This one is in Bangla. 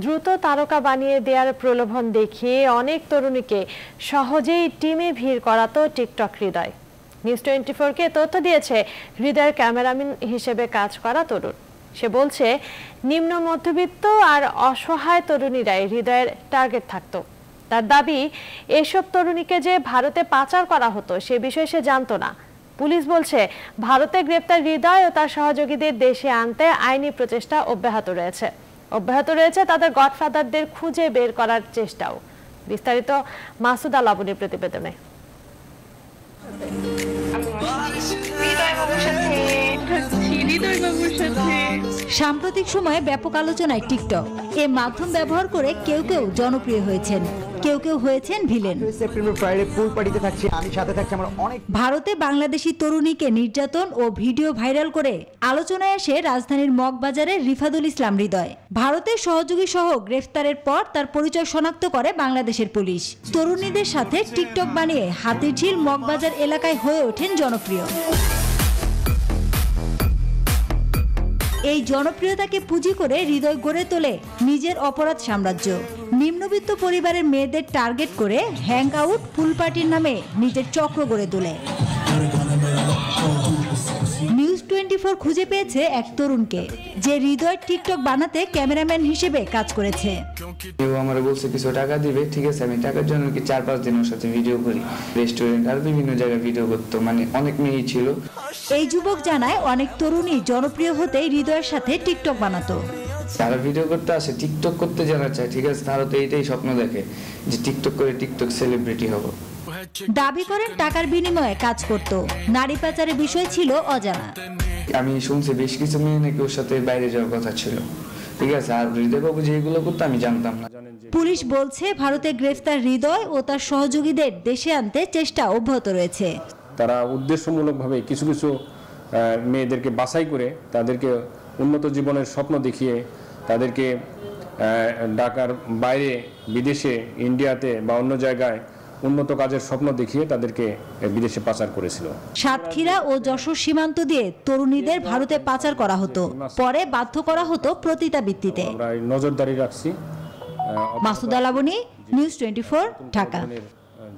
দ্রুত তারকা বানিয়ে দেওয়ার প্রলোভন দেখিয়ে অনেক তরুণীকে সহজেই টিমে ভিড় করাতো টিকটক হৃদয়। নিউজ টোয়েন্টি ফোরকে তথ্য দিয়েছে হৃদয়ের ক্যামেরাম্যান হিসেবে কাজ করা তরুণ। সে বলছে, নিম্ন মধ্যবিত্ত আর অসহায় তরুণীরাই হৃদয়ের টার্গেট থাকতো। তার দাবি, এসব তরুণীকে যে ভারতে পাচার করা হতো সে বিষয়ে সে জানতো না। পুলিশ বলছে, ভারতে গ্রেপ্তার হৃদয় ও তার সহযোগীদের দেশে আনতে আইনি প্রচেষ্টা অব্যাহত রয়েছে। অব্যাহত রয়েছে তাদের গডফাদারদের খুঁজে বের করার চেষ্টাও। বিস্তারিত মাসুদা লাবণীর প্রতিবেদনে। সাম্প্রতিক সময়ে ব্যাপক আলোচনায় টিকটক। এ মাধ্যম ব্যবহার করে কেউ কেউ জনপ্রিয় হয়েছেন। কেউ কেউ হয়েছেন ভিলেন। সেপ্টেম্বর ফ্রাইডে পুল পার্টিতে থাকছি আমি সাথে থাকছি আমার অনেক ভারতে বাংলাদেশি তরুণীকে নির্যাতন ও ভিডিও ভাইরাল করে আলোচনায় আসে রাজধানীর মগবাজারের রিফাদুল ইসলাম হৃদয়। ভারতের সহযোগী সহ গ্রেফতারের পর তার পরিচয় শনাক্ত করে বাংলাদেশের পুলিশ। তরুণীদের সাথে টিকটক বানিয়ে হাতিরঝিল মগবাজার এলাকায় হয়ে ওঠেন জনপ্রিয়। এই জনপ্রিয়তাকে পুঁজি করে হৃদয় গড়ে তোলে নিজের অপরাধ সাম্রাজ্য। নিম্নবিত্ত পরিবারের মেয়েদের টার্গেট করে হ্যাং আউট ফুল পার্টির নামে নিজের চক্র গড়ে তোলে। নিউজ টোয়েন্টি ফোর খুঁজে পেয়েছে এক তরুণকে যে হৃদয় টিকটক বানাতে ক্যামেরাম্যান হিসেবে কাজ করেছে। কেউ আমার বলছে কিছু টাকা দিবে? ঠিক আছে আমি টাকার জন্য কি চার পাঁচ দিন ওর সাথে ভিডিও করি? রেস্টুরেন্ট আর বিভিন্ন জায়গায় ভিডিও করতো মানে অনেক মেয়েই ছিল। এই যুবক জানায় অনেক তরুণী জনপ্রিয় হতেই হৃদয়ের সাথে টিকটক বানাতো। যারা ভিডিও করতে আসে টিকটক করতে যারা চায় ঠিক আছে তারা তো এইটাই স্বপ্ন দেখে যে টিকটক করে টিকটক সেলিব্রিটি হব। দাবি করেন টাকার বিনিময়ে কাজ করত। নারী পাচারের বিষয় ছিল অজানা। আমি শুনছি বেশ কিছু মেয়ে নাকি ওর সাথে বাইরে যাওয়ার কথা ছিল। ঠিক আছে আর হৃদয়বাবু যে এগুলো করতো আমি জানতাম না। পুলিশ বলছে ভারতে গ্রেফতার হৃদয় ও তার সহযোগীদের দেশে আনতে চেষ্টা অব্যাহত রয়েছে। তারা উদ্দেশ্যমূলকভাবে কিছু কিছু আহ, মেয়েদেরকে বাছাই করে তাদেরকে উন্নত জীবনের স্বপ্ন দেখিয়ে তাদেরকে ঢাকার বাইরে বিদেশে ইন্ডিয়াতে বা অন্য জায়গায় উন্নত কাজের স্বপ্ন দেখিয়ে তাদেরকে বিদেশে পাচার করেছিল। সাতক্ষীরা ও যশোর সীমান্ত দিয়ে তরুণীদের ভারতে পাচার করা হতো। পরে বাধ্য করা হতো প্রতিতাবৃত্তিতে নজরদারি রাখছি। Masuda Laboni news twenty Dhaka.